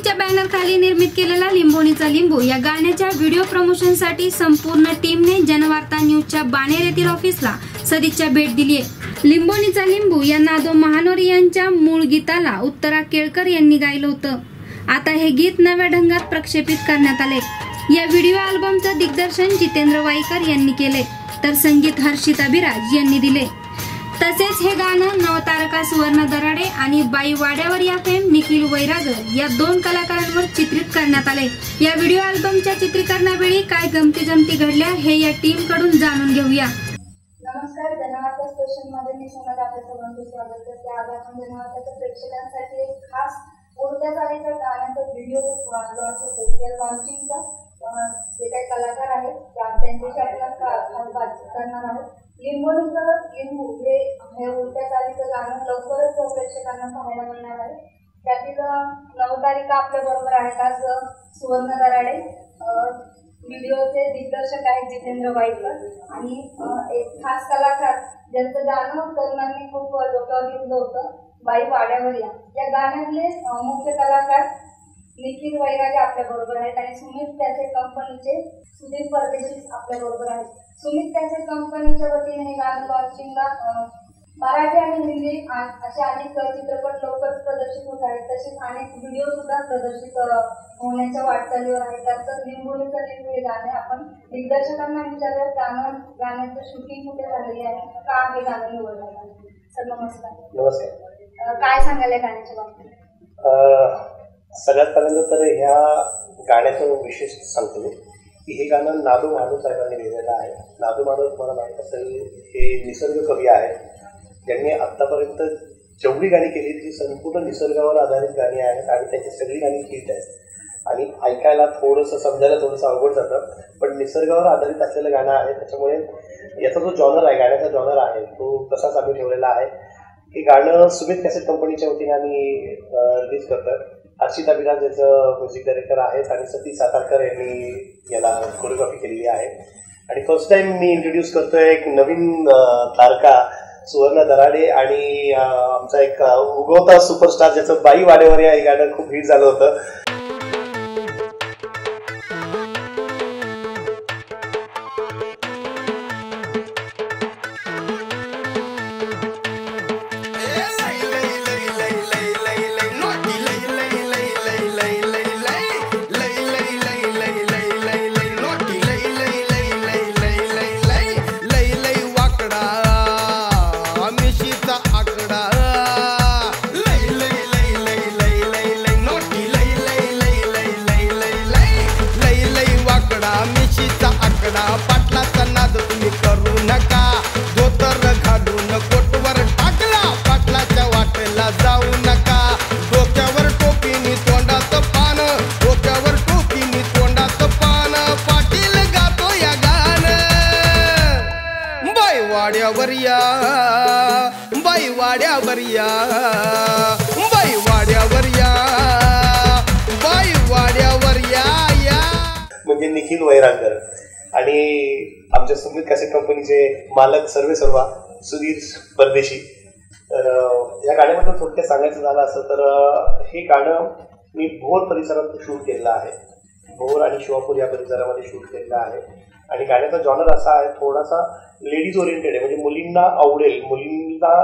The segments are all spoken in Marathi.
म्युझिकच्या बॅनर खाली निर्मित केलेला लिंबोणीचा लिंबू. या गाण्याच्या व्हिडिओ प्रमोशनसाठी संपूर्ण टीमने जनवार्ता न्यूजच्या बाणेर येथील ऑफिसला सदिच्छा भेट दिली आहे लिंबोणीचा लिंबू या नादो महानोरी यांच्या मूळ गीताला उत्तरा केळकर यांनी गायलं होतं. आता हे गीत नव्या ढंगात प्रक्षेपित करण्यात आले या व्हिडिओ अल्बमचं दिग्दर्शन जितेंद्र वाईकर यांनी केले तर संगीत हर्षिता बिराज यांनी दिले तसेच हे गाणं नवतारका सुवर्ण दराडे आणि बाई वाड्यावर या फेम निखिल वैरागर या दोन कलाकारांवर चित्रित करण्यात आले या व्हिडिओ अल्बमच्या चित्रीकरणावेळी काय गमती जमती घडल्या हे या टीमकडून जाणून घेऊया. नमस्कार जनवार्ता स्टेशनमध्ये मी सोनल आपल्या सर्वांचं स्वागत करते. आज आपण जनवार्ताच्या प्रेक्षकांसाठी एक खास कोणत्या चालीच्या गाण्याचा व्हिडिओ लॉन्च होतो त्या लॉन्चिंगचा जे काही कलाकार आहेत त्यांच्याशी आपण खास बातचीत करणार आहोत. लिंबोनीचं लिंबू हे उलट्या उडत्या चालीचं गाणं लवकरच प्रेक्षकांना पाहायला मिळणार आहे. त्यातील नऊ तारीख आपल्या बरोबर आहेत आज सुवर्ण दराडे व्हिडिओचे दिग्दर्शक आहेत जितेंद्र वाईकर आणि एक खास कलाकार ज्यांचं गाणं तरुणांनी खूप डोक्यावर घेतलं होतं बाई वाड्यावर या. गाण्यातले मुख्य कलाकार निखिल वैरागे आपल्या बरोबर आहेत आणि सुमित त्याचे कंपनीचे सुधीर परदेशी आपल्या बरोबर आहेत. सुमित त्याचे कंपनीच्या वतीने हे गाणं लॉन्चिंगला मराठी आणि हिंदी असे अनेक चित्रपट लवकरच प्रदर्शित होत आहेत. तसेच अनेक व्हिडिओ सुद्धा प्रदर्शित होण्याच्या वाटचालीवर आहेत. त्याचं लिंबोलीचं लिंबू हे गाणे आपण दिग्दर्शकांना विचारलं गाणं गाण्याचं शूटिंग कुठे झालेली आहे? का हे गाणं निवडलं? सर नमस्कार. नमस्कार. काय सांगाल या गाण्याच्या बाबतीत? सगळ्यात पहिल्यांदा तर ह्या गाण्याचं विशेष सांगतो मी की हे गाणं नादू माधव साहेबांनी लिहिलेलं आहे. नादू माधव तुम्हाला माहीत असेल हे निसर्ग कवी आहेत. ज्यांनी आत्तापर्यंत जेवढी गाणी केली ती संपूर्ण निसर्गावर आधारित गाणी आहेत आणि त्यांची सगळी गाणी हिट आहेत. आणि ऐकायला थोडंसं समजायला थोडंसं अवघड जातं पण निसर्गावर आधारित असलेलं गाणं आहे. त्याच्यामुळे याचा जो जॉनर आहे गाण्याचा जॉनर आहे तो तसाच आम्ही ठेवलेला आहे. हे गाणं सुमित कॅसेट कंपनीच्या वतीने आम्ही रिलीज करतात हर्षिता बिराज याचं म्युझिक डायरेक्टर आहेत आणि सतीश सातारकर यांनी याला कोरिओग्राफी केलेली आहे. आणि फर्स्ट टाइम मी इंट्रोड्यूस करतोय एक नवीन तारका सुवर्ण दराडे आणि आमचा एक उगवता सुपरस्टार ज्याचं बाई वाडेवर या हे गाणं खूप हिट झालं होतं. वैरागर आणि आमच्या सुमित कॅसेट कंपनीचे मालक सर्वे सर्वा सुधीर परदेशी. तर या गाण्याबद्दल थोडक्यात सांगायचं झालं असं तर हे गाणं मी भोर परिसरात शूट केलेलं आहे. भोर आणि शिवापूर या परिसरामध्ये शूट केलेलं आहे. आणि गाण्याचा जॉनर असा आहे थोडासा लेडीज ओरिएंटेड आहे. म्हणजे मुलींना आवडेल. मुलींना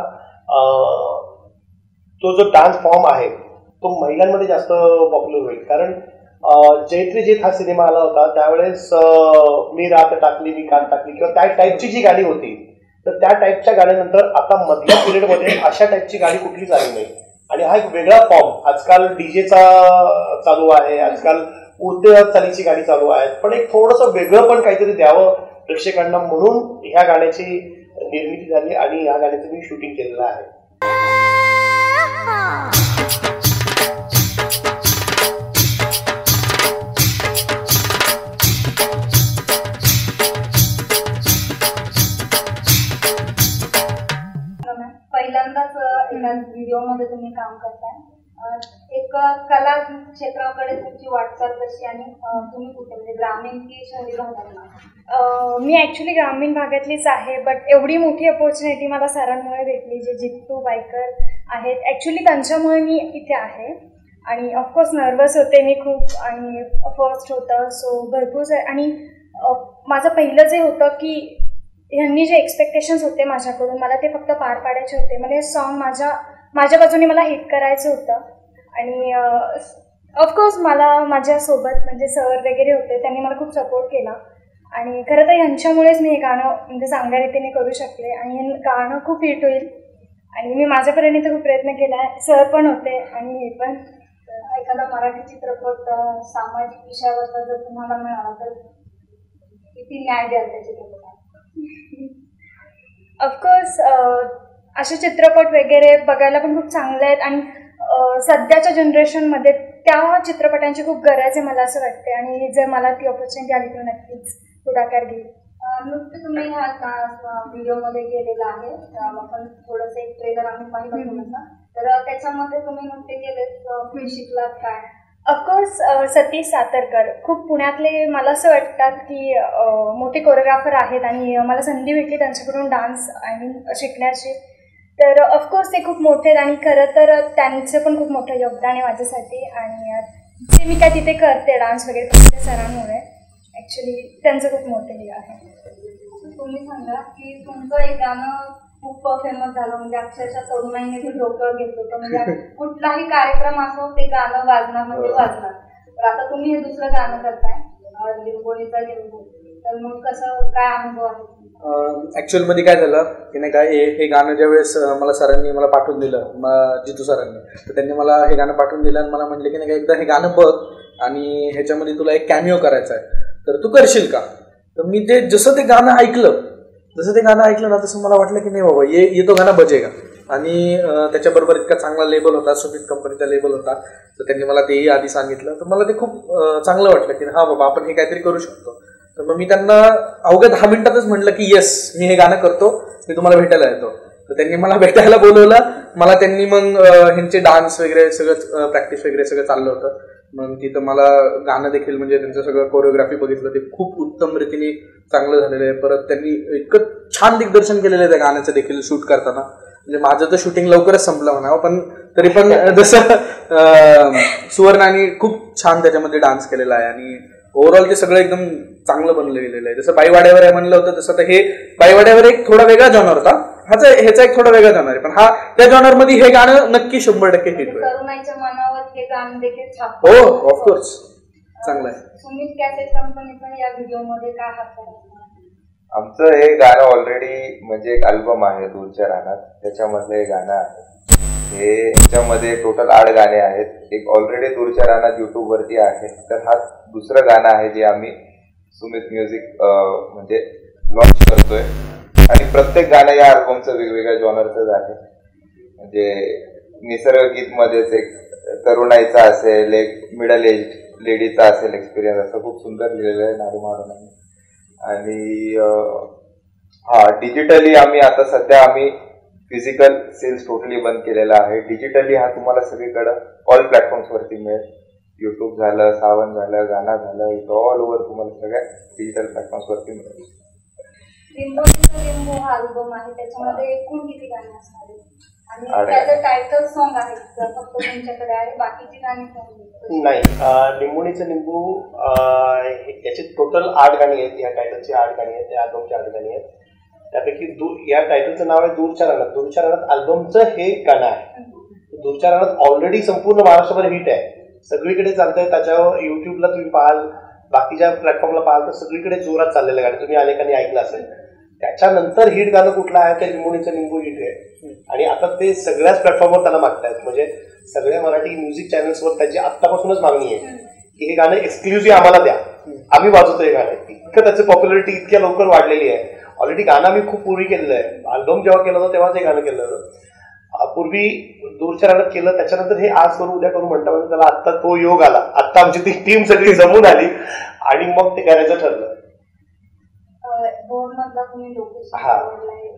तो जो डान्स फॉर्म आहे तो महिलांमध्ये जास्त पॉप्युलर होईल. कारण जैत्री जीत हा सिनेमा आला होता. त्यावेळेस मी रात टाकली मी कान टाकली किंवा त्या टाईपची जी गाणी होती तर त्या टाईपच्या गाण्यानंतर आता मधल्या पिरियडमध्ये अशा टाईपची गाणी कुठलीच आली नाही. आणि हा एक वेगळा फॉर्म आजकाल डीजेचा चालू आहे आजकाल उडते चालीची गाणी चालू आहेत. पण एक थोडंसं वेगळं पण काहीतरी द्यावं प्रेक्षकांना म्हणून ह्या गाण्याची निर्मिती झाली आणि ह्या गाण्याचं मी शूटिंग केलेलं आहे. पहिल्यांदाच व्हिडिओमध्ये तुम्ही काम करताय. एक कला क्षेत्राकडे तुमची वाटचाल कशी आणि तुम्ही कुठे म्हणजे ग्रामीण की शहरी भागात मी ॲक्च्युली ग्रामीण भागातलीच आहे बट एवढी मोठी अपॉर्च्युनिटी मला सरांमुळे भेटली जे जित्तू बायकर आहेत. ॲक्च्युली त्यांच्यामुळे मी इथे आहे. आणि ऑफकोर्स नर्वस होते मी खूप आणि फर्स्ट होतं सो भरपूर आणि माझं पहिलं जे होतं की ह्यांनी जे एक्सपेक्टेशन्स होते माझ्याकडून मला ते फक्त पार पाडायचे होते. मला हे सॉन्ग माझ्या माझ्या बाजूने मला हिट करायचं होतं. आणि ऑफकोर्स मला माझ्यासोबत म्हणजे सर वगैरे होते त्यांनी मला खूप सपोर्ट केला. आणि खरं तर ह्यांच्यामुळेच मी हे गाणं म्हणजे चांगल्या रीतीने करू शकले. आणि हे गाणं खूप हिट होईल. आणि मी माझ्यापर्यंत खूप प्रयत्न केला. आहे सर पण होते आणि हे पण. एखादा मराठी चित्रपट सामाजिक विषयावरचा जर तुम्हाला मिळाला तर किती न्याय द्याल त्या चित्रपटाला ऑफकोर्स असे चित्रपट वगैरे बघायला पण खूप चांगले आहेत आणि सध्याच्या जनरेशनमध्ये त्या चित्रपटांची खूप गरज आहे मला असं वाटते आणि जर मला ती ऑपॉर्च्युनिटी आली तर नक्कीच पुढाकार घेईल. नृत्य तुम्ही ह्या व्हिडिओमध्ये केलेलं आहे? आपण थोडंसं एक ट्रेलर आम्ही पाहिलं तर त्याच्यामध्ये तुम्ही अं, कुठे शिकलात काय? ऑफकोर्स सतीश सातरकर खूप पुण्यातले मला असं वाटतात की मोठे कोरिओग्राफर आहेत आणि मला संधी भेटली त्यांच्याकडून डान्स आय मीन शिकण्याची. तर ऑफकोर्स ते खूप मोठे आहेत आणि खरं तर त्यांचं पण खूप मोठं योगदान आहे माझ्यासाठी आणि जे मी काय तिथे करते डान्स वगैरे त्या सरांमुळे ॲक्च्युली त्यांचं खूप मोठं हे आहे. तुम्ही सांगा की तुमचं एक गाणं खूप फेमस झालं. म्हणजे अक्षरशः तरुणाईने ते डोकं घेतलं होतं. म्हणजे कुठलाही कार्यक्रम असो ते गाणं वाजणार म्हणजे वाजणार. तर आता तुम्ही हे दुसरं गाणं करताय. अं, लिंबोनीचा लिंबू. तर मग कसं काय अनुभव आहे? ऍक्च्युअलमध्ये काय झालं? की नाही काय हे हे गाणं ज्या वेळेस मला सरांनी मला पाठवून दिलं जितू सरांनी तर त्यांनी मला हे गाणं पाठवून दिलं आणि मला म्हटलं की नाही का एकदा हे गाणं बघ आणि ह्याच्यामध्ये तुला एक कॅमिओ करायचा आहे तर तू करशील का? तर मी ते जसं ते गाणं ऐकलं जसं ते गाणं ऐकलं ना तसं मला वाटलं की नाही बाबा ये ये तो गाणं बजेगा. आणि त्याच्याबरोबर इतका चांगला लेबल होता सुमित कंपनीचा लेबल होता. तर त्यांनी मला तेही आधी सांगितलं. तर मला ते खूप चांगलं वाटलं की हा बाबा आपण हे काहीतरी करू शकतो. तर मग मी त्यांना अवघ्या दहा मिनिटातच म्हटलं की येस मी हे गाणं करतो. मी तुम्हाला भेटायला येतो. तर त्यांनी मला भेटायला बोलवलं. मला त्यांनी मग ह्यांचे डान्स वगैरे सगळं प्रॅक्टिस वगैरे सगळं चाललं होतं. मग तिथं मला गाणं देखील म्हणजे त्यांचं सगळं कोरिओग्राफी बघितलं ते खूप उत्तम रीतीने चांगलं झालेलं आहे. परत त्यांनी इतकं छान दिग्दर्शन केलेलं आहे त्या गाण्याचं देखील शूट करताना. म्हणजे माझं तर शूटिंग लवकरच संपलं म्हणावं पण तरी पण जसं सुवर्णाने खूप छान त्याच्यामध्ये डान्स केलेला आहे. आणि ओव्हरऑल ते सगळं एकदम चांगलं बनलं गेलेलं आहे. जसं बाईवाड्यावर आहे म्हणलं होतं तसं तर हे बाईवाड्यावर एक थोडा वेगळा जॉनर होता. ह्याचा ह्याचा एक थोडा वेगळा जॉनर आहे. पण हा त्या जॉनरमध्ये हे गाणं नक्की शंभर टक्के हिट होईल. हे गाणं देखील छाप हो ऑफकोर्स चांगलं आहे. सुमित कॅसेट कंपनीचा या व्हिडिओमध्ये काय हात आहे? आमचं हे गाणं ऑलरेडी म्हणजे एक अल्बम आहे दूरच्या रानात. त्याच्यामधलं हे गाणं आहे. हे याच्यामध्ये टोटल आठ गाणे आहेत. एक ऑलरेडी दूरच्या रानात युट्यूब वरती आहे. तर हा दुसरं गाणं आहे जे आम्ही सुमित म्युझिक म्हणजे लॉन्च करतोय. आणि प्रत्येक गाणं या अल्बमचं वेगवेगळ्या जॉनरचंच आहे. म्हणजे निसर्गगीत मध्येच एक तरुणाईचा असेल एक मिडल एज लेडीचा असेल एक्सपिरियन्स असं खूप सुंदर लिहिलेलं आहे नारू महाराजांनी. आणि हा डिजिटली आम्ही आता सध्या आम्ही फिजिकल सेल्स टोटली बंद केलेला आहे. डिजिटली हा तुम्हाला सगळीकडं ऑल प्लॅटफॉर्म्सवरती मिळेल. युट्यूब झालं सावन झालं गाना झालं इथं ऑल ओव्हर तुम्हाला सगळ्या डिजिटल प्लॅटफॉर्म्सवरती मिळेल. लिंबू हा अल्बम आहे त्याच्यामध्ये एकूण किती गाणी असणार आहेत? आणि आठ त्याचं टायटल सॉन्ग आहे तर फक्त तुमच्याकडे आहे बाकीची गाणी कोण नाही अं, लिंबोणीचं लिंबू अं, हे- याचे टोटल आठ गाणी आहेत या टायटलची आठ गाणी आहेत या अल्बमची आठ गाणी आहेत. त्यापैकी दूर या टायटलचं नाव आहे दूरच्या रानात दूरच्या रानात अल्बमचं हे गाणं आहे. दूरच्या रानात ऑलरेडी संपूर्ण महाराष्ट्रभर हिट आहे. सगळीकडे चालतंय त्याच्यावर युट्यूबला तुम्ही पाहाल बाकीच्या प्लॅटफॉर्मला पाहाल तर सगळीकडे जोरात चाललेलं गाणं तुम्ही अनेकांनी ऐकलं असेल. त्याच्यानंतर हिट गाणं कुठलं आहे? ते लिंबोणीचं लिंबू हिट आहे. आणि आता ते सगळ्याच प्लॅटफॉर्मवर त्याला मागतायत. म्हणजे सगळ्या मराठी म्युझिक चॅनल्सवर त्याची आत्तापासूनच मागणी आहे की हे गाणं एक्सक्लुझिव्ह आम्हाला द्या. आम्ही वाजवतो हे गाणं. इतकं त्याची पॉप्युलरिटी इतक्या लवकर वाढलेली आहे. ऑलरेडी गाणं आम्ही खूप पूर्वी केलेलं आहे. अल्बम जेव्हा केलं होतं तेव्हाच हे गाणं केलं होतं. पूर्वी दूरच्या रानात केलं त्याच्यानंतर हे आज करू उद्या करू म्हणता म्हणता त्याला आत्ता तो योग आला. आत्ता आमची ती टीम सगळी जमून आली. आणि मग ते करायचं ठरलं. मधला तुम्ही लोकेशन हा.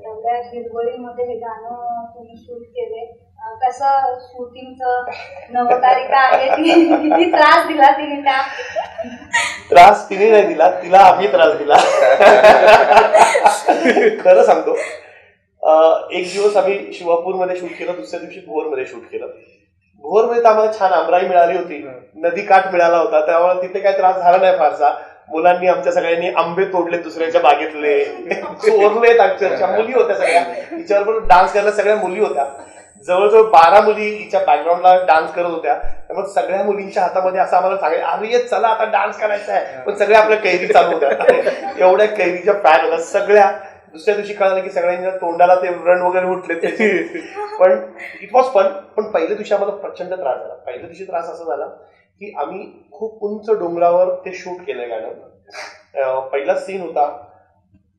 एवढ्या हिरवळीमध्ये हे गाणं तुम्ही शूट केले कसं शूटिंगचं नवतारिका आहे ती किती त्रास दिला तिने त्या. त्रास तिने नाही दिला तिला आम्ही त्रास दिला. खरं सांगतो. अं, एक दिवस आम्ही शिवापूरमध्ये शूट केलं दुसऱ्या दिवशी भोरमध्ये शूट केलं. भोरमध्ये तर आम्हाला छान आमराई मिळाली होती. नदी काठ मिळाला होता त्यामुळे तिथे काही त्रास झाला नाही फारसा. मुलांनी आमच्या सगळ्यांनी आंबे तोडले दुसऱ्याच्या बागेतले. चोरलेत अक्षरशः मुली होत्या सगळ्या. हिच्याबरोबर डान्स करायला सगळ्या मुली होत्या. जवळजवळ बारा मुली हिच्या बॅकग्राऊंडला डान्स करत होत्या. त्यामुळे सगळ्या मुलींच्या हातामध्ये असं आम्हाला सांगायचं अरे चला आता डान्स करायचा आहे. पण सगळ्या आपल्या कैरी चालू होत्या. एवढ्या कैरीच्या फॅन होत्या. सगळ्या दुसऱ्या दिवशी कळालं की सगळ्यांच्या तोंडाला ते व्रण वगैरे उठले त्याचे पण इट वॉज फन पण पहिल्या दिवशी आम्हाला प्रचंड त्रास झाला. पहिल्या दिवशी त्रास असा झाला की आम्ही खूप उंच डोंगरावर ते शूट केलं गाणं पहिला सीन होता.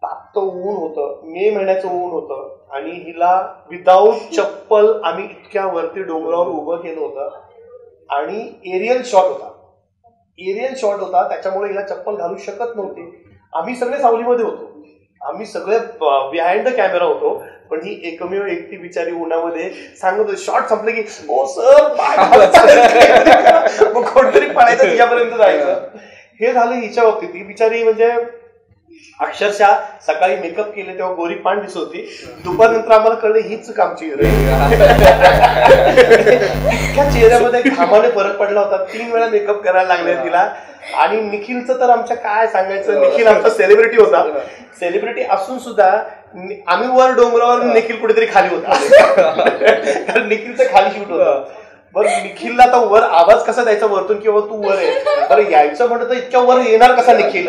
तापतं ऊन होतं. मे महिन्याचं ऊन होतं. आणि हिला विदाऊट चप्पल आम्ही इतक्या वरती डोंगरावर उभं केलं होतं. आणि एरियल शॉट होता. एरियल शॉट होता. त्याच्यामुळे हिला चप्पल घालू शकत नव्हती. आम्ही सगळे सावलीमध्ये होतो. आम्ही सगळे बिहाइंड द कॅमेरा होतो. पण ही एकमेव एकटी बिचारी उन्हामध्ये सांगत होती शॉर्ट संपले की ओ सर मग कोणतरी पडायचं तिच्यापर्यंत जायचं. हे झालं हिच्या बाबतीत. ही बिचारी म्हणजे अक्षरशः सकाळी मेकअप केले तेव्हा गोरी पान दिसत होती. दुपारनंतर आम्हाला कळलं हीच चूक आमची इतक्या चेहऱ्यामध्ये घामाने फरक पडला होता. तीन वेळा मेकअप करायला लागले तिला. आणि निखिलचं तर आमच्या काय सांगायचं? निखिल आमचा सेलिब्रिटी होता. सेलिब्रिटी असून सुद्धा आम्ही वर डोंगरावर निखिल कुठेतरी खाली होता. कारण निखिलचं खाली शूट होतं. बरं निखिलला आता वर आवाज कसा द्यायचा वरतून किंवा तू वर आहे बरं यायचं म्हणत तर इतक्या वर येणार कसा निखिल?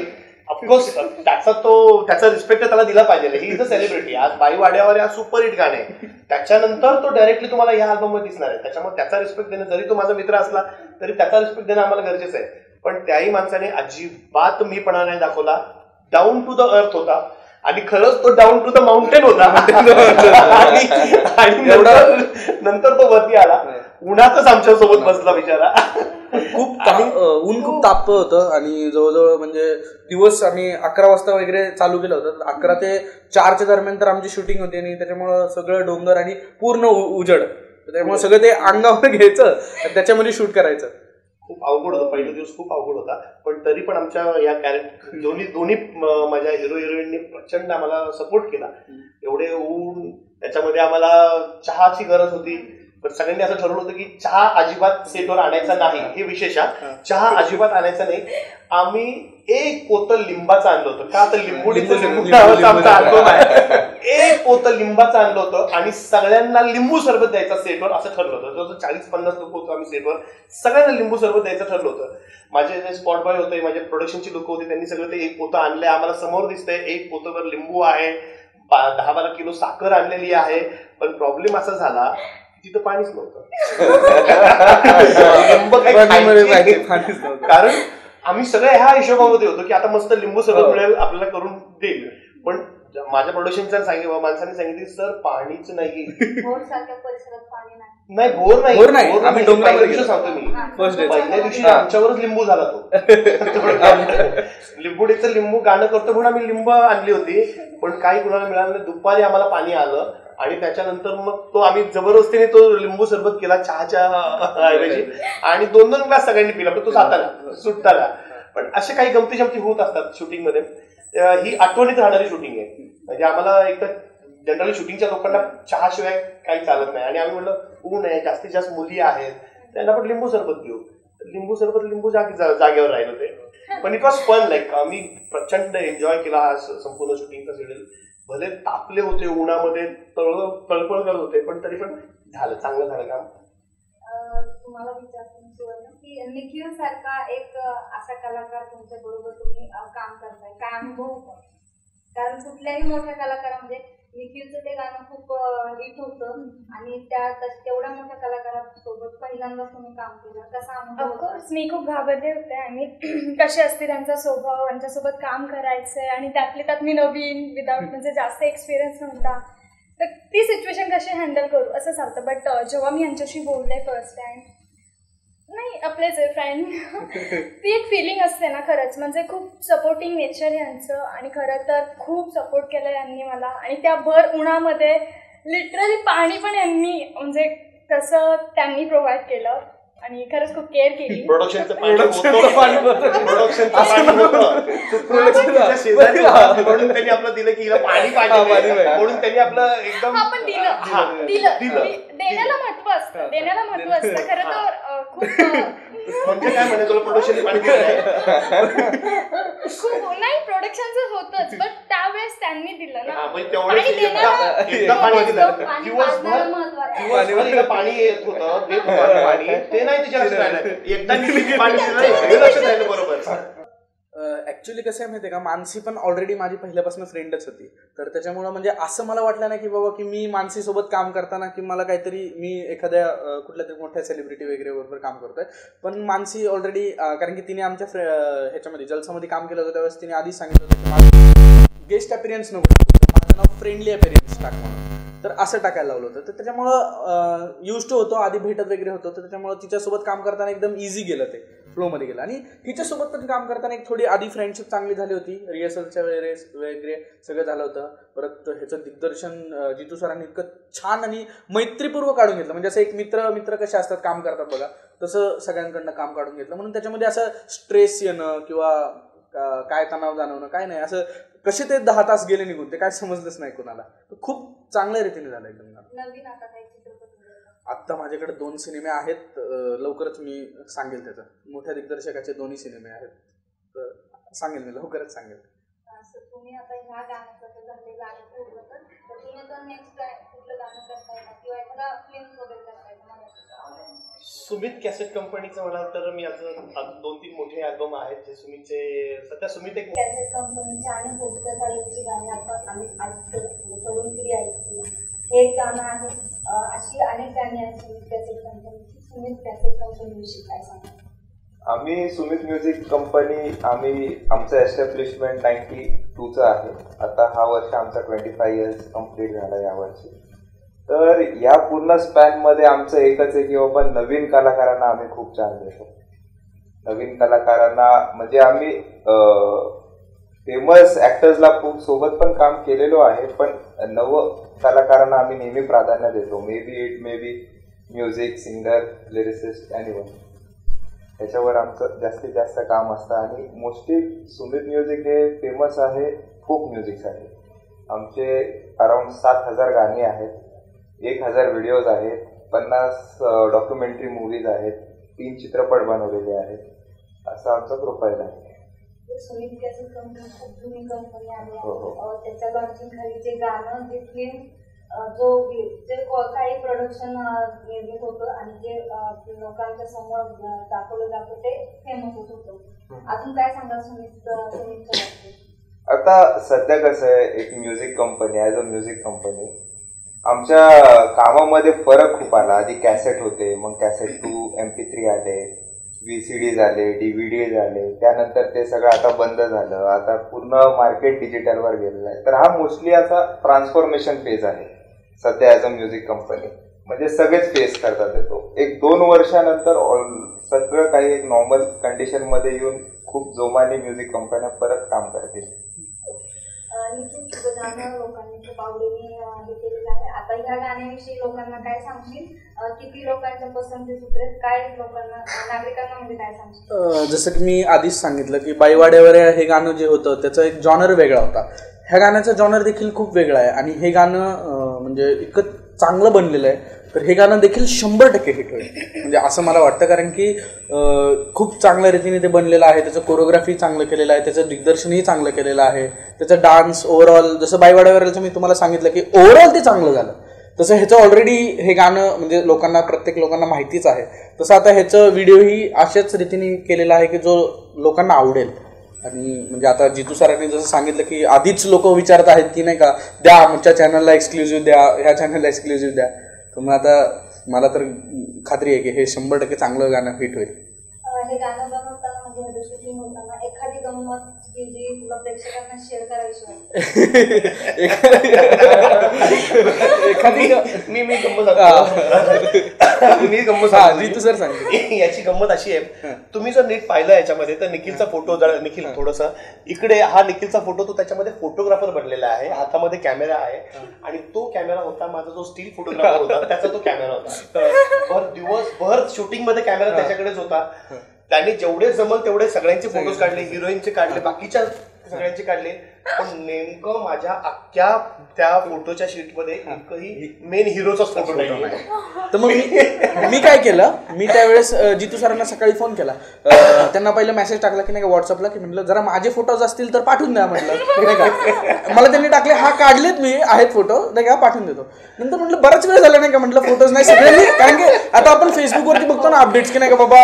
ऑफकोर्स त्याचा तो त्याचा रिस्पेक्ट त्याला दिला पाहिजे. ही इज अ सेलिब्रिटी आज बाई वाड्यावर आज सुपर हिट गाणे. आहे. त्याच्यानंतर तो डायरेक्टली तुम्हाला या अल्बममध्ये दिसणार आहे. त्याच्यामुळे त्याचा रिस्पेक्ट देणं जरी तो माझा मित्र असला तरी त्याचा रिस्पेक्ट देणं आम्हाला गरजेचं आहे. पण त्याही माणसाने अजिबात मीपणा नाही दाखवला. डाऊन टू द अर्थ होता. आणि खरंच तो डाऊन टू द माउंटेन होता. आणि नंतर नंतर तो वरती आला. उन्हातच आमच्यासोबत बसला बिचारा. खूप ऊन खूप तापत होतं आणि जवळजवळ म्हणजे दिवस आम्ही अकरा वाजता वगैरे चालू केलं होतं. अकरा ते चारच्या दरम्यान तर आमची शूटिंग होती आणि त्याच्यामुळं सगळं डोंगर आणि पूर्ण उजड. त्यामुळे सगळं ते अंगावर घ्यायचं आणि त्याच्यामध्ये शूट करायचं. खूप अवघड होतं. पहिला दिवस खूप अवघड होता. पण तरी पण आमच्या या कॅरेक्टर दोन्ही दोन्ही माझ्या हिरो हिरोईनने प्रचंड आम्हाला सपोर्ट केला. एवढे ऊन त्याच्यामध्ये आम्हाला चहाची गरज होती. पण सगळ्यांनी असं ठरवलं होतं की चहा अजिबात सेटवर आणायचा नाही. हे विशेष हा. चहा अजिबात आणायचा नाही. आम्ही एक पोतं लिंबाचं आणलं होतं. का तर लिंबोडीचं लिंबू- एक पोतं लिंबाचं आणलं होतं आणि सगळ्यांना लिंबू सरबत द्यायचा सेटवर असं ठरलं होतं. जवळजवळ चाळीस पन्नास लोक होतो आम्ही सेटवर. सगळ्यांना लिंबू सरबत द्यायचं ठरलं होतं. माझे जे स्पॉट बॉय होते माझे प्रोडक्शनची लोक होते त्यांनी सगळं ते एक पोतं आणलंय आम्हाला समोर दिसतंय एक पोतंवर लिंबू आहे. दहा बारा किलो साखर आणलेली आहे. पण प्रॉब्लेम असा झाला तिथं पाणीच नव्हतं. लिंब. कारण आम्ही सगळे ह्या हिशोबामध्ये होतो की आता मस्त लिंबू सरबत हो. मिळेल आपल्याला करून देईल. पण माझ्या प्रोडक्शनच्या सांगितलं माणसाने सांगितलं सर पाणीच नाही भोर सारख्या परिसरात पाणी नाही. नाही बोर नाही. बोर नाही. आम्ही दिवशी. सांगतो मी. पहिल्या दिवशी आमच्यावरच लिंबू झाला तो. लिंबुडीचं लिंबू गाणं करतो म्हणून आम्ही लिंब आणली होती. पण काही कुणाला मिळालं नाही. दुपारी आम्हाला पाणी आलं. आणि त्याच्यानंतर मग तो आम्ही जबरदस्तीने तो लिंबू सरबत केला चहाच्या ऐवजी. आणि दोन दोन ग्लास सगळ्यांनी पिला पण तो जाताना सुटताना पण असे काही गमती जमती होत असतात शूटिंगमध्ये. ही आठवणीत राहणारी शूटिंग आहे. म्हणजे आम्हाला एक तर जनरली शूटिंगच्या लोकांना चहाशिवाय काही चालत नाही. आणि आम्ही म्हटलं ऊन आहे जास्तीत जास्त मुली आहेत त्यांना पण लिंबू सरबत घेऊ लिंबू सरबत लिंबू जागी जागेवर राहिलं ते. पण इट वॉज फन लाईक आम्ही प्रचंड एन्जॉय केला हा संपूर्ण शूटिंगचा शेड्यूल भले तापले होते उन्हामध्ये तळ तळपळ करत होते पण तरी पण झालं. चांगलं झालं काम तुम्हाला विचारतो की निखिल सारखा एक असा कलाकार तुमच्या बरोबर तुम्ही काम करताय काय अनुभव होता? कारण कुठल्याही मोठ्या कलाकारामध्ये निखिलचं ते गाणं खूप हिट होतं. आणि त्या तस- तेवढ्या मोठ्या कलाकारासोबत पहिल्यांदाच तुम्ही काम केलं. कसा अनुभव? ऑफकोर्स मी खूप घाबरले होते. आणि कसे असते त्यांचा स्वभाव त्यांच्यासोबत काम करायचंय आणि त्यातली त्यात मी नवीन विदाऊट म्हणजे जास्त एक्सपिरियन्स नव्हता. तर ती सिच्युएशन कशी हँडल करू? असं चालतं बट जेव्हा मी यांच्याशी बोलले फर्स्ट टाइम नाही आपलेच आहे फ्रेंड ती एक फिलिंग असते ना खरंच. म्हणजे खूप सपोर्टिंग नेचर यांचं आणि खरं तर खूप सपोर्ट केलं यांनी मला. आणि त्या भर उन्हामध्ये लिटरली पाणी पण यांनी म्हणजे तसं त्यांनी प्रोव्हाइड केलं. आणि खरंच खूप केअर केली. प्रोडक्शनचं म्हणून त्यांनी आपलं दिलं की हिला पाणी हा. म्हणून त्यांनी आपलं एकदम हा पण दिलं. हा, दिलं. देण्याला महत्त्व असतं. देण्याला महत्त्व असतं. खरं तर खूप म्हणजे काय म्हणे तुला प्रोडक्शन पाणी? खूप नाही प्रोडक्शनचं होतच त्यावेळेस त्यांनी दिलं हा, ना म्हणजे तेवढेच पाणी देण्याला- एकदा एकदा पाणी दिलं. पाणी दिवसभर महत्वाचं पाणी येत होतं देत होतं पाणी. ते नाही तिच्या लक्षात राहिलं एकदा पाणी दिलं हे लक्षात राहिलं बरोबर. ऍक्च्युली कसं आहे माहितीये का? मानसी पण ऑलरेडी माझी पहिल्यापासून फ्रेंडच होती. तर त्याच्यामुळं म्हणजे असं मला वाटलं नाही की बाबा की मी मानसी सोबत काम करताना की मला काहीतरी मी एखाद्या अं, कुठल्या तरी मोठ्या सेलिब्रिटी वगैरे बरोबर काम करतोय. पण मानसी ऑलरेडी कारण की तिने आमच्या फ्रे- अं, ह्याच्यामध्ये जलसामध्ये काम केलं होतं त्यावेळेस तिने आधीच सांगितलं होतं की माझं गेस्ट अपिरियन्स नको माझं नाव फ्रेंडली अपिरियन्स टाक म्हणून. तर असं टाकायला लावलं होतं. तर त्याच्यामुळं युज टू होतो आधी भेटत वगैरे होतो. तर त्याच्यामुळं तिच्यासोबत काम करताना एकदम इझी गेलं ते फ्लोमध्ये गेलं. आणि तिच्यासोबत पण काम करताना एक थोडी आधी फ्रेंडशिप चांगली झाली होती. रिहर्सलच्या वेळेस वगैरे सगळं झालं होतं. परत ह्याचं दिग्दर्शन जितू सरांनी इतकं छान आणि मैत्रीपूर्व काढून घेतलं. म्हणजे असं एक मित्र मित्र कसे असतात काम करतात बघा. तसं सगळ्यांकडनं काम काढून घेतलं. म्हणून त्याच्यामध्ये असं स्ट्रेस येणं किंवा काय तणाव जाणवणं काय नाही. असं कसे ते दहा तास गेले निघून ते काय समजलंच नाही कोणाला. खूप चांगल्या रीतीने झालं एकदम. आत्ता माझ्याकडे दोन सिनेमे आहेत लवकरच मी सांगेल त्याचं. मोठ्या दिग्दर्शकाचे दोन्ही सिनेमे आहेत. तर सांगेल मी लवकरच सांगेल. तुम्ही आता ह्या गाण्याचं तर झाले गाणं पूर्ण तर तर तुम्ही आता नेक्स्ट काय कुठलं गाणं करताय का? किंवा एखादा फिल्म वगैरे करताय का? मला सुमित कॅसेट कंपनीचं म्हणाल तर मी आता अजून दोन तीन मोठे अल्बम आहेत जे सुमितचे सध्या सुमित एक कॅसेट कंपनीची आणि पोस्टर साईडची गाणी आपण आम्ही तरुण पिढी ऐकतो. हे एक गाणं आहे अशी अनेक गाणी आहेत सुमित कॅसेट कंपनीची. सुमित कॅसेट कंपनीविषयी काय सांगा आम्ही सुमित म्युझिक कंपनी आम्ही आमचं एस्टॅब्लिशमेंट नाईन्टी टूचं आहे. आता हा वर्ष आमचा ट्वेंटी फाय इयर्स कंप्लीट झाला या वर्षी. तर या पूर्ण स्पॅनमध्ये आमचं एकच आहे की बाबा नवीन कलाकारांना आम्ही खूप चान्स देतो. नवीन कलाकारांना म्हणजे आम्ही फेमस ॲक्टर्सला खूप सोबत पण काम केलेलो आहे पण नव कलाकारांना आम्ही नेहमी प्राधान्य देतो. Maybe it maybe music singer lyricist one त्याच्यावर आमचं जास्तीत जास्त काम असतं. आणि मोस्टली सुमित म्युझिक हे फेमस आहे फोक म्युझिकसाठी आमचे अराउंड सात हजार गाणी आहेत. एक हजार व्हिडिओज आहेत पन्नास डॉक्युमेंटरी मूवीज आहेत तीन चित्रपट बनवलेले आहेत. असं आमचं प्रोफाईल आहे कंपनी आहे. हो, हो. जे गाणं जे फिल्म जो जे को- काही प्रोडक्शन निर्मित होतं आणि जे ते लोकांच्या समोर दाखवलं जातं ते फेमस होत. होतं अजून काय सांगाल सुमित आता सध्या कसं आहे एक music company as a music company आमच्या कामामध्ये फरक खूप आला. आधी कॅसेट होते मग cassette to M P three आले व्ही सी डी झाले डी झाले. त्यानंतर ते सगळं आता बंद झालं. आता पूर्ण मार्केट डिजिटलवर गेलेलं आहे. तर हा मोस्टली आता ट्रान्सफॉर्मेशन फेज आहे. सध्या ॲज अ म्युझिक कंपनी म्हणजे सगळेच फेस करतात येतो एक दोन वर्षानंतर ऑल सगळं काही एक नॉर्मल कंडिशनमध्ये येऊन खूप जोमाने म्युझिक कंपन्या परत काम करतील. निश्चित तुझं गाणं लोकांनी खूप आवडीने हे केलेलं आहे. आता ह्या गाण्याविषयी लोकांना काय सांगशील? किती लोकांच्या काय लोकांना नागरिकांना म्हणजे काय सांगशील? जसं की मी आधीच सांगितलं की बाईवाड्यावर हे गाणं जे होतं त्याचा एक जॉनर वेगळा होता. ह्या गाण्याचा जॉनर देखील खूप वेगळा आहे आणि हे गाणं म्हणजे इतकं चांगलं बनलेलं आहे. तर हे गाणं देखील शंभर टक्के हिट होईल. म्हणजे असं मला वाटतं कारण की खूप चांगल्या रीतीने ते बनलेलं आहे. त्याचं कोरिओग्राफी चांगलं केलेलं आहे. त्याचं दिग्दर्शनही चांगलं केलेलं आहे. त्याचं डान्स ओव्हरऑल जसं बाईवाड्यावरचं मी तुम्हाला सांगितलं की ओव्हरऑल ते चांगलं झालं. तसं ह्याचं ऑलरेडी हे गाणं म्हणजे लोकांना प्रत्येक लोकांना माहितीच आहे. तसं आता ह्याचं व्हिडिओही अशाच रीतीने केलेला आहे की जो लोकांना आवडेल. आणि म्हणजे आता जितू सरांनी जसं सांगितलं की आधीच लोक विचारत आहेत की नाही का द्या आमच्या चॅनलला एक्सक्लुझिव्ह द्या ह्या चॅनलला एक्सक्लुझिव्ह द्या. तर मग आता मला तर खात्री आहे की हे शंभर टक्के चांगलं गाणं हिट होईल. हे गाणं बनवताना म्हणजे शूटिंग होताना गंमत की जी तुला प्रेक्षकांना शेअर करायची वाटते एखादी मी मी गंमत सांगतो. मी गंमत हा सांगतो. जितू सर सांगते याची गंमत अशी आहे. तुम्ही जर नीट पाहिलं याच्यामध्ये तर निखिलचा फोटो जर निखिल थोडस इकडे हा निखिलचा फोटो तो त्याच्यामध्ये फोटोग्राफर बनलेला आहे. हातामध्ये कॅमेरा आहे. आणि तो कॅमेरा होता माझा जो स्टील फोटोग्राफर होता त्याचा तो कॅमेरा होता. भर दिवसभर शूटिंगमध्ये कॅमेरा त्याच्याकडेच होता. त्याने जेवढे जमल तेवढे सगळ्यांचे फोटोज काढले हिरोईनचे काढले बाकीच्या सगळ्यांचे काढले. पण नेमकं माझ्या अख्ख्या त्या फोटोच्या शीटमध्ये एकही मेन हिरोचाच फोटो नाही तर मग मी मी काय केलं? मी त्यावेळेस जितू सरांना सकाळी फोन केला. त्यांना पहिलं मेसेज टाकला की नाही का व्हॉट्सअपला की म्हटलं जरा माझे फोटोज असतील तर पाठवून द्या म्हटलं. नाही का? मला त्यांनी टाकले हा काढलेत मी आहेत फोटो नाही का? पाठवून देतो. नंतर म्हटलं बराच वेळ झाला नाही का म्हटलं फोटोज नाही सगळ्यांनी? कारण की आता आपण फेसबुकवरती बघतो ना अपडेट्स की नाही का बाबा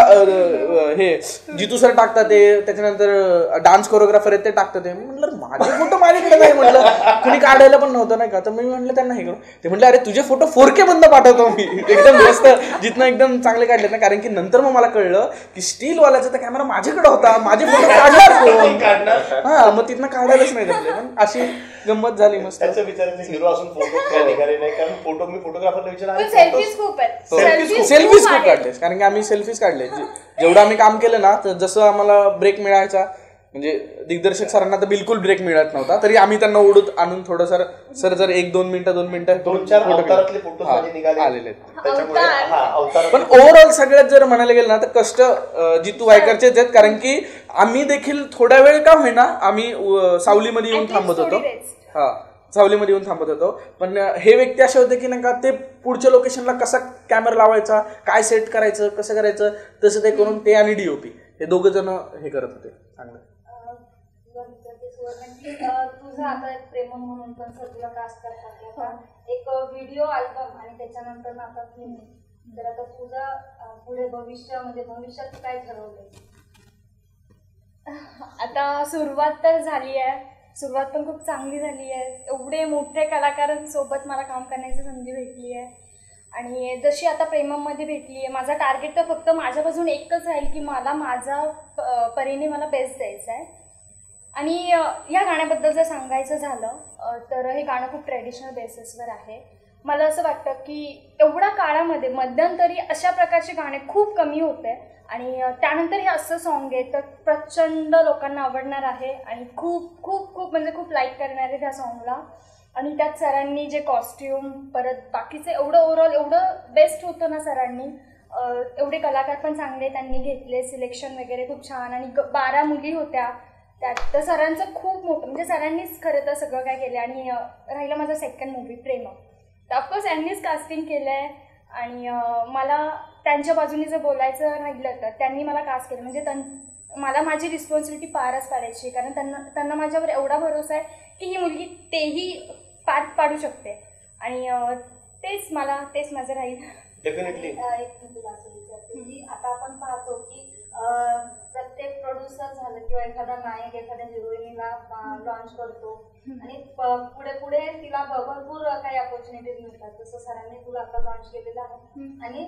हे जितू सर टाकतात ते त्याच्यानंतर डान्स कोरिओग्राफर आहेत ते टाकतात ते. मी म्हटलं माझे फोटो माझ्याकडे नाही म्हटलं कुणी काढायला पण नव्हतं नाही का? तर मी म्हटलं त्यांना हे करू. ते म्हटलं अरे तुझे फोटो फोर के बंद पाठवतो मी. एकदम मस्त जिथनं एकदम चांगले काढले ना कारण की नंतर मग मला कळलं की स्टील वाल्याचा तर कॅमेरा माझ्याकडे होता. माझे फोटो काढणार हा मग तिथनं काढायलाच नाही जमले. पण अशी गंमत झाली मस्त. त्याचं विचारायचं हिरो असून फोटो काय निघाले नाही कारण फोटो मी फोटोग्राफरला पण विचार सेल्फीज खूप काढले कारण की आम्ही सेल्फीज काढले. जेवढं आम्ही काम केलं ना तर जसं आम्हाला ब्रेक मिळायचा म्हणजे दिग्दर्शक सरांना तर बिलकुल ब्रेक मिळत नव्हता. तरी आम्ही त्यांना ओढत आणून थोडं सर सर जर एक दोन मिनिटं दोन मिनिटं दोन चार अवतारातले हा, माझे निघाले. आलेले आहेत. त्याच्यामुळे अवतार. हा अवतार पण ओव्हरऑल सगळ्यात जर म्हणायला गेलं ना तर कष्ट अं, जितू वायकरचेच आहेत. कारण की आम्ही देखील थोड्या वेळ का होईना आम्ही अं, सावलीमध्ये येऊन At least थांबत होतो. थोडी. हा सावलीमध्ये येऊन थांबत होतो. पण अं, हे व्यक्ती असे होते की नाही का ते पुढच्या लोकेशनला कसा कॅमेरा लावायचा काय सेट करायचं कसं करायचं तसं ते करून ते आणि डीओपी हे दोघं जण हे करत होते. चांगलं तुला विचारते सुवर्ण की अं, तुझं आता एक प्रेमम म्हणून पण तुला कास्ट करतात की आता एक व्हिडिओ अल्बम आणि त्याच्यानंतर आता फिल्म तर आता तुझं पुढे भविष्य म्हणजे भविष्यात काय ठरवलंय? आता सुरुवात तर झाली आहे. सुरुवात पण खूप चांगली झाली आहे. एवढे मोठे कलाकारांसोबत मला काम करण्याची संधी भेटली आहे. आणि जशी आता प्रेममध्ये भेटली आहे माझा टार्गेट तर फक्त माझ्यापासून एकच राहील की मला माझा परीने मला बेस्ट द्यायचा आहे. आणि या गाण्याबद्दल जर सांगायचं झालं तर हे गाणं खूप ट्रेडिशनल बेसिसवर आहे. मला असं वाटतं की एवढ्या काळामध्ये मध्यंतरी अशा प्रकारचे गाणे खूप कमी होते आणि त्यानंतर हे असं सॉन्ग आहे तर प्रचंड लोकांना आवडणार आहे आणि खूप खूप खूप म्हणजे खूप लाईक करणार आहे त्या सॉन्गला आणि त्यात सरांनी जे कॉस्ट्युम परत बाकीचं एवढं ओव्हरऑल एवढं बेस्ट होतं ना सरांनी एवढे कलाकार पण चांगले त्यांनी घेतले सिलेक्शन वगैरे खूप छान. आणि बारा मुली होत्या त्यात तर सरांचं खूप मोठं म्हणजे सरांनीच खरं तर सगळं काय केलं आणि राहिलं माझा सेकंड मूवी प्रेम. तर ऑफकोर्स यांनीच कास्टिंग केलं आहे आणि मला त्यांच्या बाजूने जर बोलायचं राहिलं तर त्यांनी मला कास्ट केलं. म्हणजे त्यां मला माझी रिस्पॉन्सिबिलिटी पारच पाडायची. कारण त्यांना त्यांना माझ्यावर एवढा भरोसा आहे की ही मुलगी तेही पार पाडू शकते. आणि तेच मला तेच माझं राहील. डेफिनेटली एक आता आपण पाहतो की प्रोड्युसर झालं किंवा एखादा नायक एखाद्या हिरोईनला लॉन्च करतो. आणि पुढे पुढे तिला भरपूर काही अपॉर्च्युनिटीज मिळतात. जसं सरांनी तुला आता लॉन्च केलेलं आहे. आणि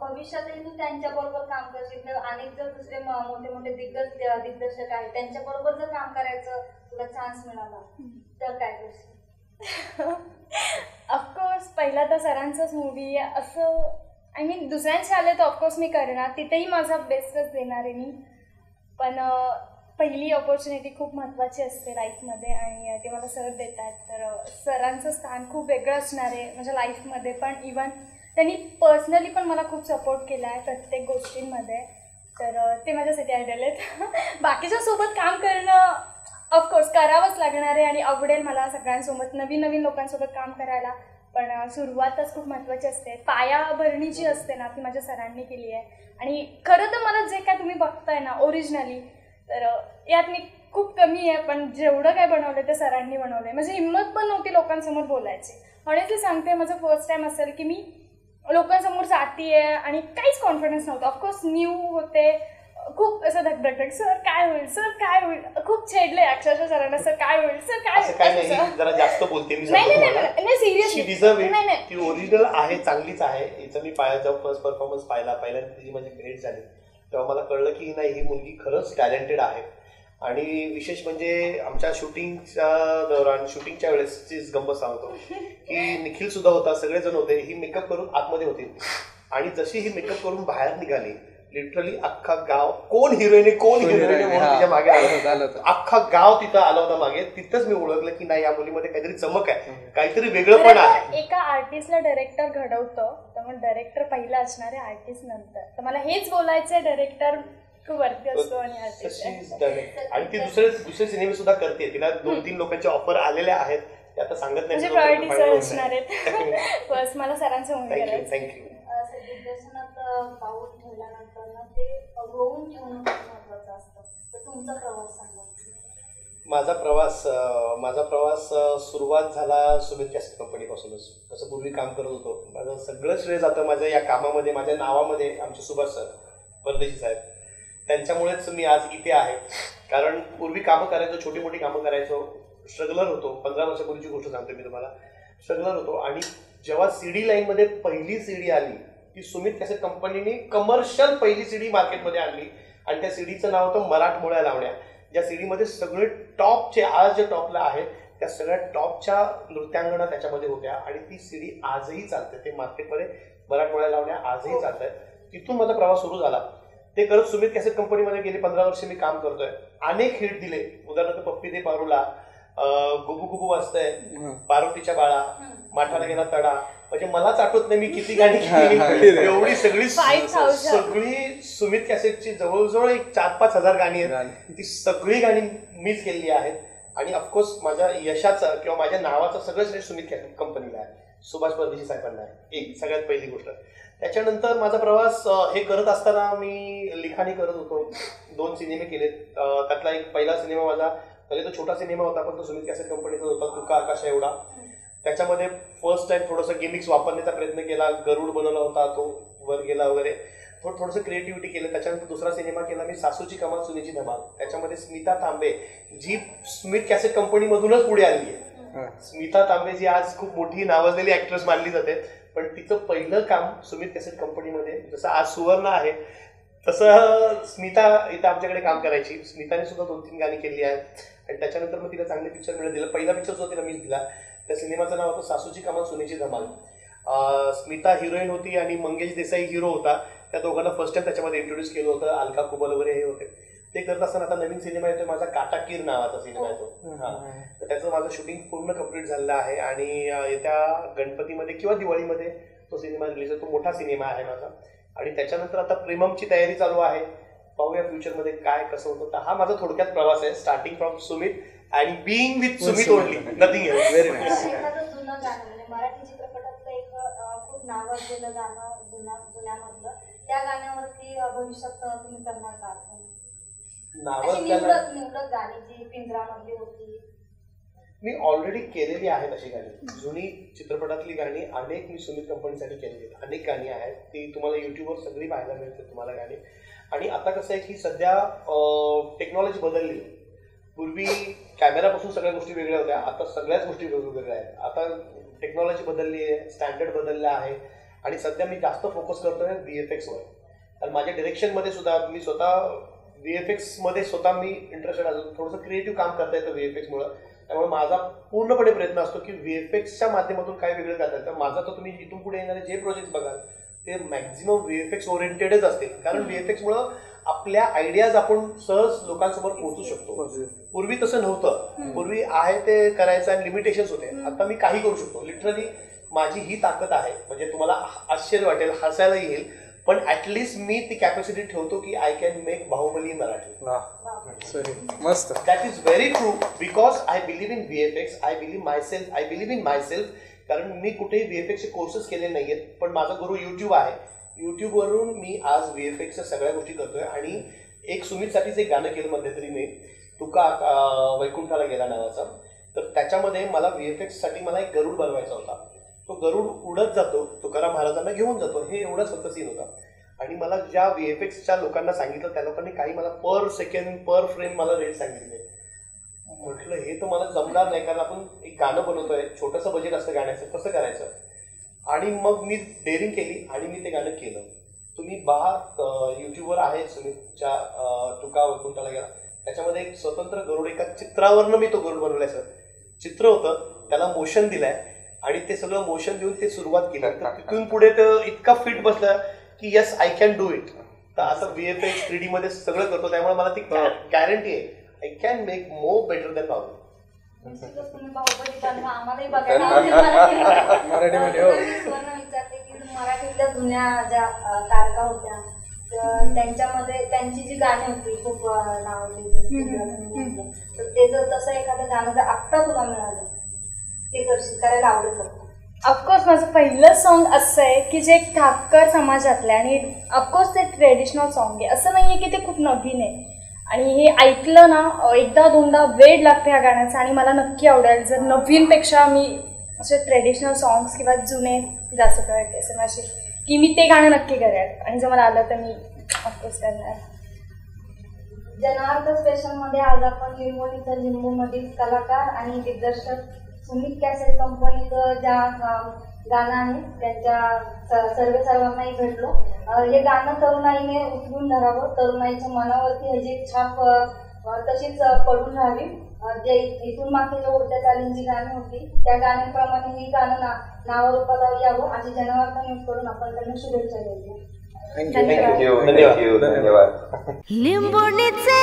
भविष्यातही तू त्यांच्या बरोबर काम करशील किंवा अनेक जर दुसरे मोठे मोठे दिग्गज दिग्दर्शक आहेत त्यांच्या बरोबर जर काम करायचं तुला चान्स मिळाला तर काय करशील? ऑफकोर्स पहिला तर सरांचंच मूवी आहे. असं आय मीन दुसऱ्यांचे आले तर ऑफकोर्स मी करणार. तिथेही माझा बेस्टच देणार आहे मी. पण पहिली ऑपॉर्च्युनिटी खूप महत्त्वाची असते लाईफमध्ये आणि ते मला सर देतात. तर सरांचं स्थान खूप वेगळं असणार आहे माझ्या लाईफमध्ये पण इवन त्यांनी पर्सनली पण मला खूप सपोर्ट केला आहे प्रत्येक गोष्टींमध्ये. तर ते माझ्यासाठी आयडल आहेत. बाकीच्या सोबत काम करणं ऑफकोर्स करावंच लागणार आहे आणि आवडेल मला सगळ्यांसोबत नवीन नवीन लोकांसोबत काम करायला. पण सुरुवातच खूप महत्त्वाची असते. पायाभरणी जी असते ना ती माझ्या सरांनी केली आहे. आणि खरं तर मला जे काय तुम्ही बघताय ना ओरिजिनली तर यात मी खूप कमी आहे पण जेवढं काय बनवलं ते सरांनी बनवलं आहे म्हणजे हिंमत पण नव्हती लोकांसमोर बोलायची. ऑनेस्टली सांगते माझं फर्स्ट टाईम असेल की मी लोकांसमोर जाते आहे आणि काहीच कॉन्फिडन्स नव्हता. ऑफकोर्स न्यू होते असं धक धक धक सर काय होईल? सर काय होईल? खूप छेडले अक्षरशः सरांना सर काय होईल? सर काय असं काय होईल? नाही जरा जास्त बोलते मी नाही, नाही. ती ओरिजिनल आहे चांगलीच आहे. हिचं मी पाया जेव्हा फर्स्ट परफॉर्मन्स पाहिला पहिल्यांदा तिची माझी भेट झाली. तेव्हा मला कळलं की नाही ही मुलगी खरंच टॅलेंटेड आहे. आणि विशेष म्हणजे आमच्या शूटिंगच्या दौरान शूटिंगच्या वेळेसचीच गंमत सांगतो की निखिल सुद्धा होता सगळेजण होते. ही मेकअप करून आतमध्ये होती. आणि जशी ही मेकअप करून बाहेर निघाली लिटरली अख्खा गाव कोण हिरोईन आहे कोण हिरोईन आहे म्हणून तिच्यामागे आलं. होतं. अख्खा गाव तिथं आला होता मागे. तिथंच मी ओळखलं की नाही या मुलीमध्ये काहीतरी चमक आहे. काहीतरी वेगळं पण आहे. एका आर्टिस्टला डायरेक्टर घडवतं तर मग डायरेक्टर पहिला असणार आहे आर्टिस्ट नंतर. तर मला हेच बोलायचंय डायरेक्टर वरती असतो आणि आर्टिस्ट. आणि ती दुसरे दुसरे सिनेमे सुद्धा करते. तिला दोन तीन लोकांचे ऑफर आलेले आहेत. ते आता सांगत नाही प्रायोरिटी सर असणार. आहेत. बस मला सरांचं म्हणून थँक्यू करायचं. थँक्यू असं दिग्दर्शनात अं, पाऊल ठेवल्यानंतर ना ते रोवून ठेवणं खूप महत्वाचं असतं. तर तुमचा प्रवास सांगा. माझा प्रवास माझा प्रवास सुरुवात झाला सुमित कॅसेट कंपनीपासूनच. जसं पूर्वी काम करत होतो. माझं सगळं श्रेय जातं माझ्या या कामामध्ये माझ्या नावामध्ये आमचे सुभाष सर परदेशी साहेब. त्यांच्यामुळेच मी आज इथे आहे. कारण पूर्वी कामं करायचो छोटी मोठी कामं करायचो. स्ट्रगलर होतो. पंधरा वर्षापूर्वीची गोष्ट सांगतो मी तुम्हाला. स्ट्रगलर होतो. आणि जेव्हा सी डी लाईनमध्ये पहिली सी डी आली ती सुमित कॅसेट कंपनीने कमर्शियल पहिली सी डी मार्केटमध्ये आणली. आणि त्या सीडीचं नाव होतं मराठमोळ्या लावण्या. ज्या सीडीमध्ये सगळे टॉपचे आज जे टॉपला आहेत त्या सगळ्या टॉपच्या नृत्यांगणा त्याच्यामध्ये होत्या. आणि ती सीडी आजही चालते. ते मार्केटमध्ये मराठमोळ्या लावण्या आजही चालत आहेत तिथून माझा प्रवास सुरू झाला. ते करत सुमित कॅसेट कंपनीमध्ये गेली. पंधरा वर्ष मी काम करतोय. अनेक हिट दिले. उदाहरणार्थ पप्पी दे पारूला गुबू गुबू वाजतंय पार्वतीच्या बाळा माठाला गेला तडा. म्हणजे मलाच आठवत नाही मी किती गाणी केली. एवढी सगळी. सगळी सुमित कॅसेटची जवळजवळ एक चार पाच हजार गाणी आहेत. ती सगळी गाणी मीच केलेली आहेत. आणि ऑफकोर्स माझ्या यशाचं किंवा माझ्या नावाचं सगळं श्रेय सुमित कॅसेट कंपनीला आहे. सुभाष परदेशी साहेबांना आहे. एक सगळ्यात पहिली गोष्ट. त्याच्यानंतर माझा प्रवास हे करत असताना मी लिखाणी करत होतो. दोन सिनेमे केलेत. त्यातला एक पहिला सिनेमा माझा म्हणजे तो छोटा सिनेमा होता पण तो सुमित कॅसेट कंपनीचा होता तुका आकाश एवढा? त्याच्यामध्ये फर्स्ट टाइम थोडंसं गेमिक्स वापरण्याचा प्रयत्न केला गरुड बनवला होता तो वर गेला वगैरे. थोडं थोडंसं क्रिएटिव्हिटी केलं. त्याच्यानंतर दुसरा सिनेमा केला मी सासूची कमाल सुनेची धमाल. त्याच्यामध्ये स्मिता तांबे जी स्मित कॅसेट कंपनीमधूनच पुढे आली आहे स्मिता तांबे जी आज खूप मोठी नावाजलेली ऍक्ट्रेस मानली जाते. पण तिचं पहिलं काम सुमित कॅसेट कंपनीमध्ये जसं आज सुवर्ण आहे तसं स्मिता इथं आमच्याकडे काम करायची. स्मिताने सुद्धा दोन तीन गाणी केली आहेत. आणि त्याच्यानंतर मग तिला चांगले पिक्चर मिळत दिलं पहिला पिक्चर सुद्धा तिला मीच दिला त्या सिनेमाचं नाव होतं सासूची कमाल सुनेची धमाल. स्मिता हिरोईन होती आणि मंगेश देसाई हिरो होता. त्या दोघांना फर्स्ट टाइम त्याच्यामध्ये इंट्रोड्यूस केलं होतं. अलका कुबल वगैरे हे होते. ते करत असताना आता नवीन सिनेमा येतोय माझा काटाकीर नावाचा सिनेमा येतो. हा. तर त्याचं माझं शूटिंग पूर्ण कंप्लीट झालेलं आहे. आणि येत्या गणपतीमध्ये किंवा दिवाळीमध्ये तो सिनेमा रिलीज होतो. मोठा सिनेमा आहे माझा. आणि त्याच्यानंतर आता प्रेममची तयारी चालू आहे. पाहूया फ्युचरमध्ये काय कसं होतं. तर हा माझा थोडक्यात प्रवास आहे स्टार्टिंग फ्रॉम सुमित आणि being with Sumit only nothing जुनं गाणं म्हणजे मराठी चित्रपटातलं एक खूप नावाजलेलं गाणं जुना जुन्यामधलं त्या गाण्यावरती भविष्यात तुम्ही करणार का? नावच त्याला निवडक निवडक गाणी जी पिंजरामधली होती. मी ऑलरेडी केलेली आहेत अशी गाणी. जुनी चित्रपटातली गाणी अनेक मी सुमित कंपनीसाठी केलेली आहेत. अनेक गाणी आहेत. ती तुम्हाला युट्यूबवर सगळी पाहायला मिळते तुम्हाला गाणी. आणि आता कसं आहे की सध्या टेक्नॉलॉजी बदलली. पूर्वी कॅमेरापासून सगळ्या गोष्टी वेगळ्या होत्या. आता सगळ्याच गोष्टी वेगवेगळ्या आहेत. आता टेक्नॉलॉजी बदलली आहे स्टँडर्ड बदलला आहे. आणि सध्या मी जास्त फोकस करतोय व्ही एफ एक्सवर कारण माझ्या डिरेक्शनमध्ये सुद्धा मी स्वतः व्ही एफ एक्समध्ये स्वतः मी इंटरेस्टेड असतो थोडंसं क्रिएटिव्ह काम करता येतं व्ही एफ एक्समुळं त्यामुळे माझा पूर्णपणे प्रयत्न असतो की व्ही एफ एक्सच्या माध्यमातून काय वेगळं करता येतं माझा तर तुम्ही इथून पुढे येणारे जे प्रोजेक्ट बघाल ते मॅक्झिमम व्ही एफ एक्स ओरिएंटेडच असतील. कारण व्ही एफ एक्समुळं आपल्या आयडियाज आपण सहज लोकांसमोर पोहोचू शकतो. पूर्वी तसं नव्हतं. पूर्वी आहे ते करायचं आणि लिमिटेशन्स होते. आता मी काही करू शकतो. लिटरली माझी ही ताकद आहे. म्हणजे तुम्हाला आश्चर्य वाटेल हसायला येईल. पण ऍटलिस्ट मी ती कॅपॅसिटी ठेवतो की I can make Baahubali Marathi. मस्त that is very true because I believe in V F X I believe myself I believe in myself कारण मी कुठेही व्ही एफ एक्सचे कोर्सेस केले नाही आहेत पण माझा गुरु युट्यूब आहे. युट्यूबवरून मी आज व्ही एफ एक्सच्या सगळ्या गोष्टी करतोय आणि एक सुमितसाठीच एक गाणं केलं मध्यंतरी मी तुका वैकुंठाला गेला नावाचा तर त्याच्यामध्ये मला व्ही एफ एक्ससाठी मला एक गरुड बनवायचा होता. तो गरुड उडत जातो तुकाराम महाराजांना घेऊन जातो हे एवढं फक्त सीन होता. आणि मला ज्या व्ही एफ एक्सच्या लोकांना सांगितलं त्या लोकांनी काही मला पर सेकंड पर फ्रेम मला रेट सांगितले. म्हटलं हे तर मला जमणार नाही कारण आपण एक गाणं बनवतोय छोटंसं बजेट असतं गाण्याचं कसं करायचं. आणि मग मी डेअरिंग केली आणि मी ते गाणं केलं. तुम्ही बघा युट्यूबवर आहे सुमितच्या तुका वैकुंठाला गेला त्याच्यामध्ये एक स्वतंत्र गरुड एका चित्रावरनं मी तो गरुड बनवलाय सर. चित्र होतं त्याला मोशन दिलंय आणि ते सगळं मोशन देऊन ते सुरुवात केली. तर तिथून पुढे तो इतका फिट बसला की yes I can do it तर असं V F X three D मध्ये सगळं करतो त्यामुळे मला ती गॅरंटी आहे. I can make more better than Baahubali हो. मराठीतल्या जुन्या ज्या तारका होत्या तर त्यांच्यामध्ये त्यांची जी गाणी होती खूप म्हटलं. तर ते जर तसं एखादं गाणं जर आत्ता तुला मिळालं ते करशील करायला आवडेल? ऑफकोर्स माझं पहिलं सॉन्ग असं आहे की जे एक ठाकर समाजातलं आहे आणि ऑफकोर्स ते ट्रेडिशनल सॉन्ग आहे असं नाही आहे की ते खूप नवीन आहे आणि हे ऐकलं ना एकदा दोनदा वेळ लागते ह्या गाण्याचा आणि मला नक्की आवडेल. जर नवीनपेक्षा मी असे ट्रेडिशनल सॉंग्स किंवा जुने जास्त करायचे असं माझे की मी ते गाणं नक्की करेल. आणि जर मला आलं तर मी ऑफकोर्स करणार. जनार्थ स्पेशलमध्ये आज आपण लिंबोनीचं लिंबू मधील कलाकार आणि दिग्दर्शक सुमित कॅसेट कंपनीचं ज्या गाणं आहे. त्यांच्या सर्व सर्वांनाही भेटलो. हे गाणं तरुणाईने उचलून धरावं. तरुणाईच्या मनावरती ह्याची एक छाप तशीच पडून राहावी. जे इथून ज्या उडत्या चालींची जी गाणी होती त्या गाण्यांप्रमाणे ही गाणं ना नावारूपाला यावं. अशी जनवार्ता न्यूज करून आपण त्यांना शुभेच्छा देतो. थँक्यू धन्यवाद. लिंबोणीचे